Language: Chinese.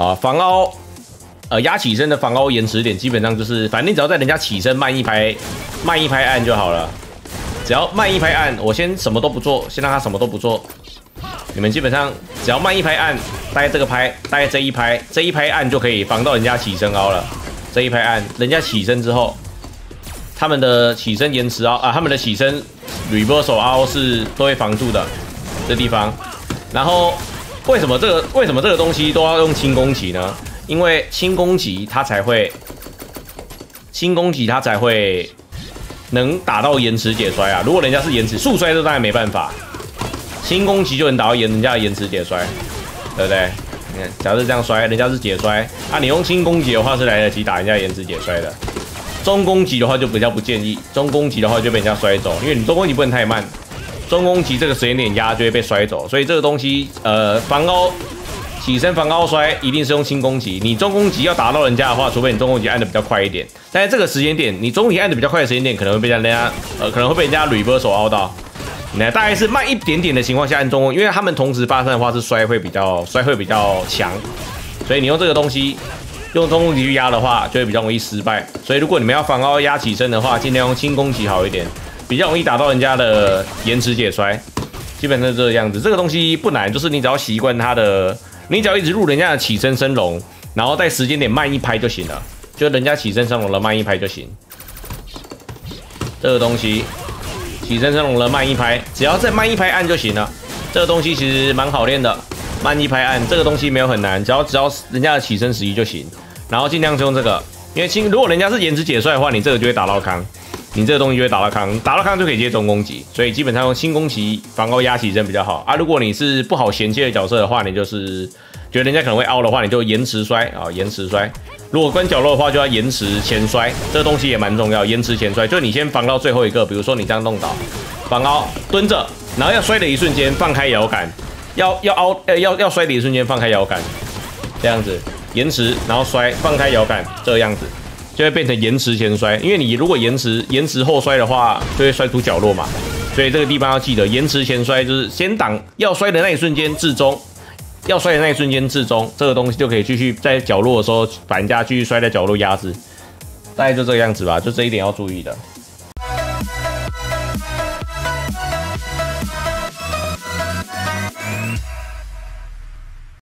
啊，防凹，呃，压起身的防凹延迟点基本上就是，反正只要在人家起身慢一拍，慢一拍按就好了。只要慢一拍按，我先什么都不做，先让他什么都不做。你们基本上只要慢一拍按，大概这个拍，大概这一拍，这一拍按就可以防到人家起身凹了。这一拍按，人家起身之后，他们的起身延迟凹啊，他们的起身 reversal 凹是都会防住的这地方。然后为什么这个为什么这个东西都要用轻攻击呢？因为轻攻击它才会轻攻击它才会能打到延迟解摔啊！如果人家是延迟速摔，这当然没办法。轻攻击就能打到延人家的延迟解摔，对不对？你看，假设这样摔，人家是解摔啊。你用轻攻击的话是来得及打人家延迟解摔的。中攻击的话就比较不建议，中攻击的话就被人家摔走，因为你中攻击不能太慢。中攻击这个时间点压就会被摔走，所以这个东西呃防高起身防高摔一定是用轻攻击。你中攻击要打到人家的话，除非你中攻击按的比较快一点。但是这个时间点，你中攻击按的比较快的时间点，可能会被人家呃可能会被人家捋波手凹到。那大概是慢一点点的情况下按中攻，因为他们同时发生的话是摔会比较摔会比较强，所以你用这个东西用中攻击去压的话，就会比较容易失败。所以如果你们要防凹压起身的话，尽量用轻攻击好一点。比较容易打到人家的延迟解摔，基本上这个样子。这个东西不难，就是你只要习惯它的，你只要一直入人家的起身升龙，然后在时间点慢一拍就行了。就人家起身升龙了，慢一拍就行。这个东西起身升龙了，慢一拍，只要再慢一拍按就行了。这个东西其实蛮好练的，慢一拍按，这个东西没有很难，只要只要人家的起身时机就行。然后尽量就用这个，因为轻，如果人家是延迟解摔的话，你这个就会打到康。你这个东西就会打到康，打到康就可以接中攻击，所以基本上用轻攻击防高压起身比较好啊。如果你是不好衔接的角色的话，你就是觉得人家可能会凹的话，你就延迟摔啊，延迟摔。如果关角落的话，就要延迟前摔，这个东西也蛮重要，延迟前摔，就你先防到最后一个，比如说你这样弄倒，防凹蹲着，然后要摔的一瞬间放开摇杆，要要凹呃要要摔的一瞬间放开摇杆，这样子延迟，然后摔放开摇杆，这个样子。就会变成延迟前摔，因为你如果延迟延迟后摔的话，就会摔出角落嘛。所以这个地方要记得，延迟前摔就是先挡要摔的那一瞬间至中，要摔的那一瞬间至中，这个东西就可以继续在角落的时候把人家继续摔在角落压制。大概就这个样子吧，就这一点要注意的。